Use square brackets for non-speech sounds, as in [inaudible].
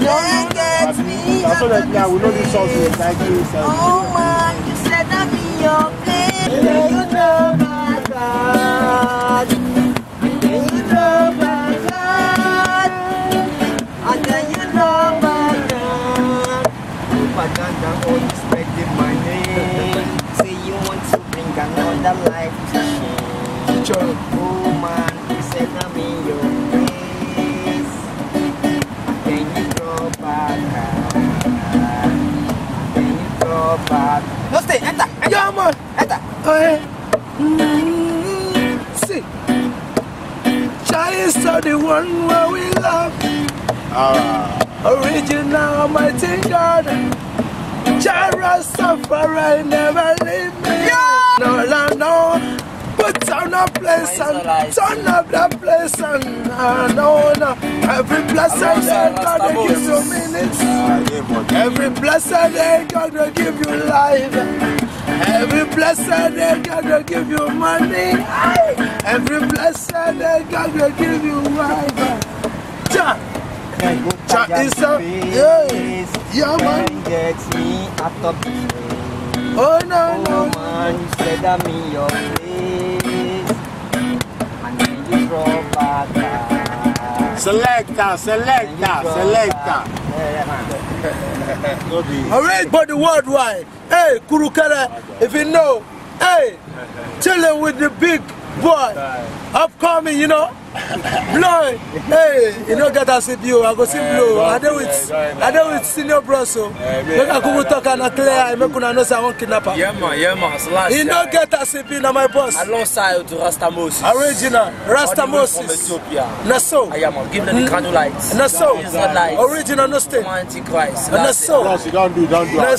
Can't get me That's all out that of now we know this this song is like this. Uh, oh man, you said I'm in your place. Can you know my God? Can you know my God? And can you know my God? Propaganda always oh, spreading my name. Say you want to bring another life to shame. Oh man, you said I'm in your draw? No Stain, enter, Yeah, man. enter. Oh, yeah. Mm, see. Giants are the one where we love. Ah, Original mighty God. Jara Safari never leave me. No, no, no. But turn up place and turn up that place and uh, no, no. Every blessed day God will give you minutes. Every blessed day God will give you life. Every blessed day God will give you money. Every blessed day God will give you wife. Ja, Can go Cha- it's and a- yeah. yeah, man. Get me out of. Oh no, Oh man, you said I'm in your place. Selector, selector, selector. [laughs] Yeah, man. Alright, but the worldwide. Hey, Kurukere, if you know, hey, chilling with the big boy, upcoming, you know. Blow, hey, you know, get us with you. I go see Blow. I dey with, I dey with senior bro, so. Make I come talk and clear. I make una know say I want kidnapper. Yeah man, yeah man, it's last He no get us if na my boss. Alongside to Rasta Moses. Original, Rasta All the way from Moses. Ethiopia. Na so, Ah, yeah man, give them the granulites. na so. Israelites. Original, No Stain. Antichrist. Na That's it. so. Boss, you don't do, don't do. Na